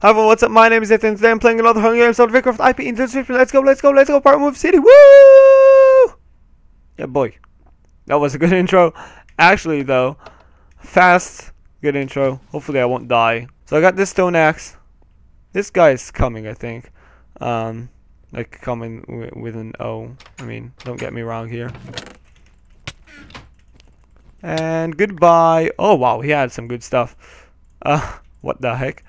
Hi everyone, what's up? My name is Eitan. Today I'm playing another Hunger Games on Vikkcraft IP in the. Let's go, let's go, let's go. Part Move City. Woo! Yeah, boy. That was a good intro. Actually, though, fast, good intro. Hopefully I won't die. So I got this stone axe. This guy is coming, I think. Um, like coming with an O. I mean, don't get me wrong here. And goodbye. Oh, wow, he had some good stuff. Uh, what the heck?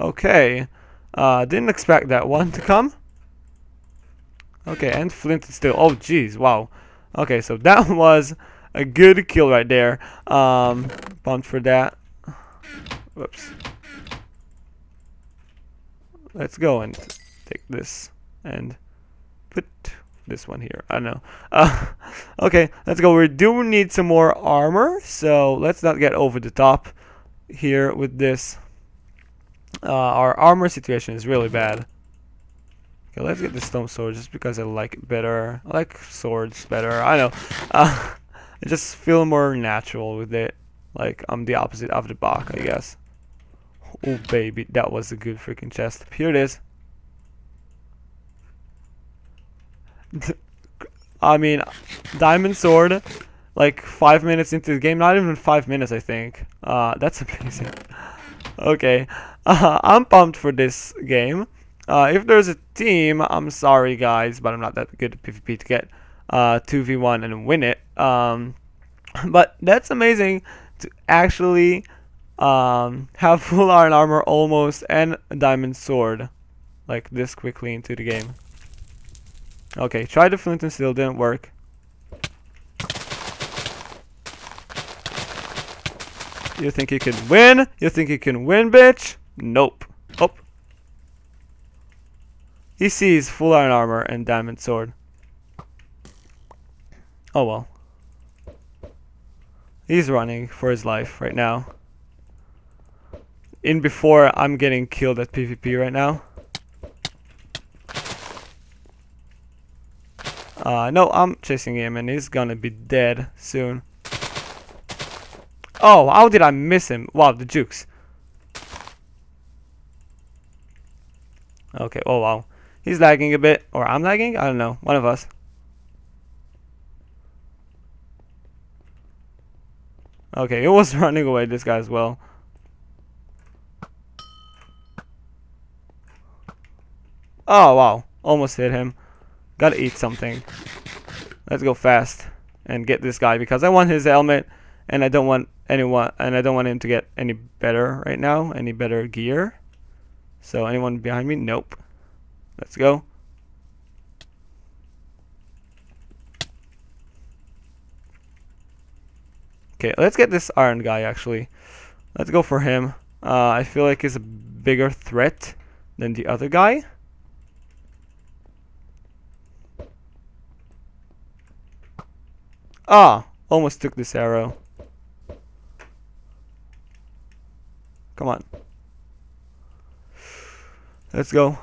Okay. Uh, didn't expect that one to come. Okay, and Flint still. Oh, jeez, wow. Okay, so that was a good kill right there. Um, pumped for that. Whoops. Let's go and take this and put this one here. I don't know. Uh, okay, let's go. We do need some more armor, so let's not get over the top here with this. Uh, our armor situation is really bad. Okay, let's get the stone sword just because I like it better. I like swords better. I know. Uh, I just feel more natural with it. Like I'm the opposite of the Bach, I guess. Oh baby, that was a good freaking chest. Here it is. I mean, diamond sword. Like five minutes into the game, not even five minutes, I think. Uh, that's amazing. Okay, uh, I'm pumped for this game. Uh, if there's a team, I'm sorry guys, but I'm not that good at PvP to get uh, 2v1 and win it. Um, but that's amazing to actually um, have full iron armor almost and a diamond sword like this quickly into the game. Okay, try the flint and steel, didn't work. You think you can win? You think you can win, bitch? Nope. Oh. He sees full iron armor and diamond sword. Oh well. He's running for his life right now. In before I'm getting killed at PvP right now. Uh, no, I'm chasing him and he's gonna be dead soon. Oh, how did I miss him? Wow, the jukes. Okay, oh wow. He's lagging a bit. Or I'm lagging? I don't know. One of us. Okay, it was running away, this guy as well. Oh, wow. Almost hit him. Gotta eat something. Let's go fast and get this guy because I want his helmet and I don't want anyone and I don't want him to get any better right now, any better gear. So anyone behind me? Nope. Let's go. Okay, let's get this iron guy actually. Let's go for him. Uh, I feel like he's a bigger threat than the other guy. Ah, almost took this arrow. Come on. Let's go.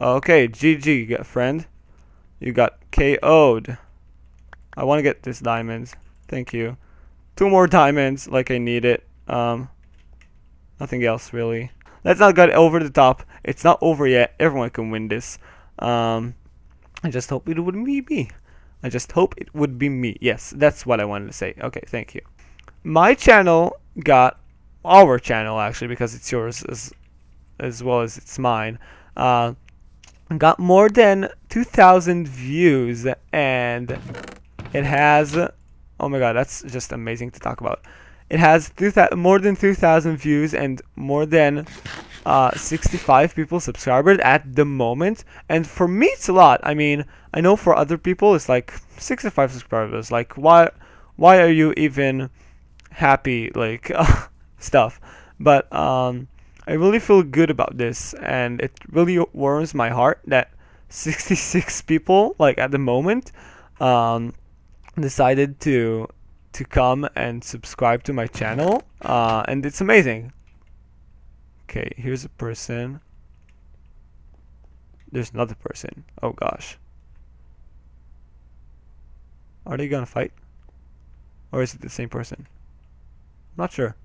Okay, GG, friend. You got KO'd. I want to get this diamonds. Thank you. Two more diamonds, like I need it. Um, nothing else, really. Let's not get over the top. It's not over yet. Everyone can win this. Um, I just hope it would be me. I just hope it would be me. Yes, that's what I wanted to say. Okay, thank you. My channel got our channel actually because it's yours as as well as it's mine. Uh, got more than 2,000 views and it has oh my god that's just amazing to talk about it has more than 2,000 views and more than uh, 65 people subscribed at the moment. And for me it's a lot. I mean I know for other people it's like 65 subscribers. Like why why are you even happy like stuff? But um I really feel good about this. And it really warms my heart that 66 people like at the moment um, decided to to come and subscribe to my channel. Uh, and it's amazing okay here's a person there's another person oh gosh are they gonna fight Or is it the same person? I'm Not sure.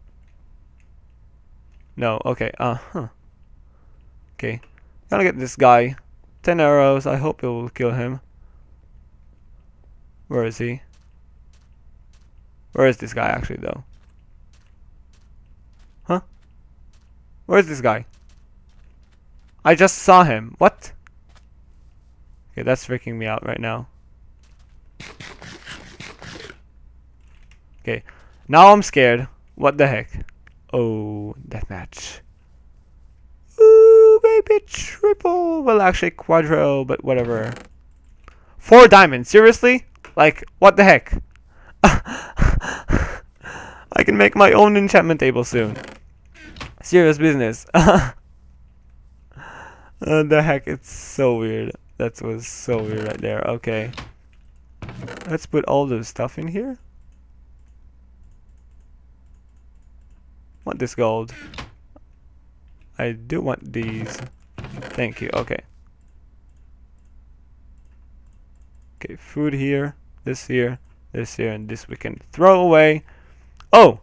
No, okay, uh huh. Okay. Gotta get this guy. Ten arrows, I hope it will kill him. Where is he? Where is this guy actually though? Where is this guy? I just saw him. What? Okay, that's freaking me out right now. Okay, now I'm scared. What the heck? Oh, deathmatch. Ooh, baby, triple. Well, actually, quadro, but whatever. Four diamonds, seriously? Like, what the heck? I can make my own enchantment table soon. Serious business. uh, the heck, it's so weird. That was so weird right there. Okay. Let's put all the stuff in here. Want this gold. I do want these. Thank you. Okay. Okay, food here, this here, this here, and this we can throw away. Oh!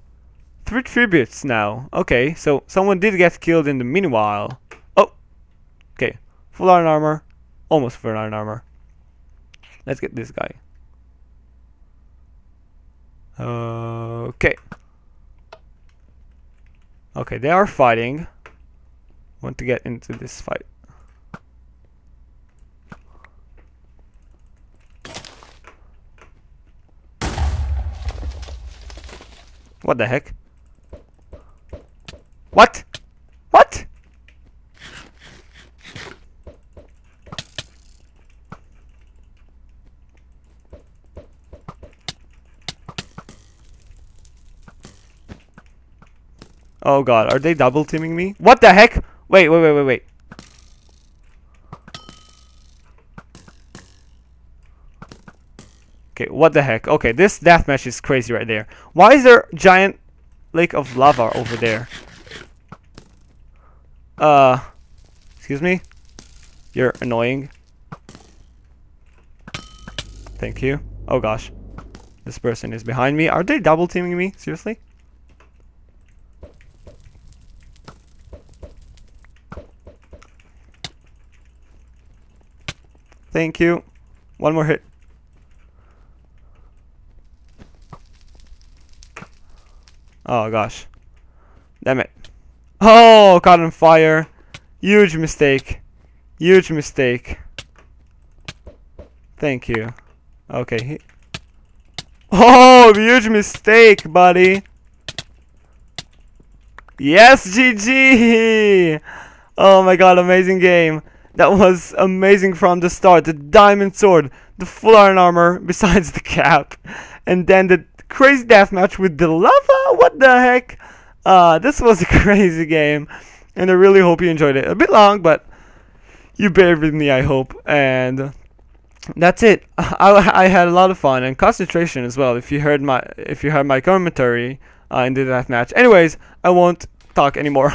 Three tributes now. Okay, so someone did get killed in the meanwhile. Oh! Okay, full iron armor. Almost full iron armor. Let's get this guy. Okay. Okay, they are fighting. Want to get into this fight. What the heck? What? What? Oh god, are they double teaming me? What the heck? Wait, wait, wait, wait, wait. Okay, what the heck? Okay, this deathmatch is crazy right there. Why is there giant lake of lava over there? Uh, excuse me? You're annoying. Thank you. Oh gosh. This person is behind me. Are they double teaming me? Seriously? Thank you. One more hit. Oh gosh. Damn it. Oh, caught on fire. Huge mistake. Huge mistake. Thank you. Okay. Oh, huge mistake, buddy. Yes, GG! Oh my god, amazing game. That was amazing from the start. The diamond sword, the full iron armor, besides the cap, and then the crazy deathmatch with the lava. What the heck? Uh, this was a crazy game, and I really hope you enjoyed it. A bit long, but you bear with me, I hope. And that's it. I, I had a lot of fun and concentration as well. If you heard my if you heard my commentary uh, in the deathmatch. Anyways, I won't talk anymore.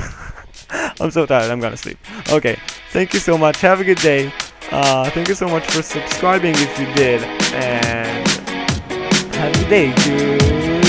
I'm so tired. I'm gonna sleep. Okay. Thank you so much. Have a good day. Uh, thank you so much for subscribing if you did. And have a good day, dude.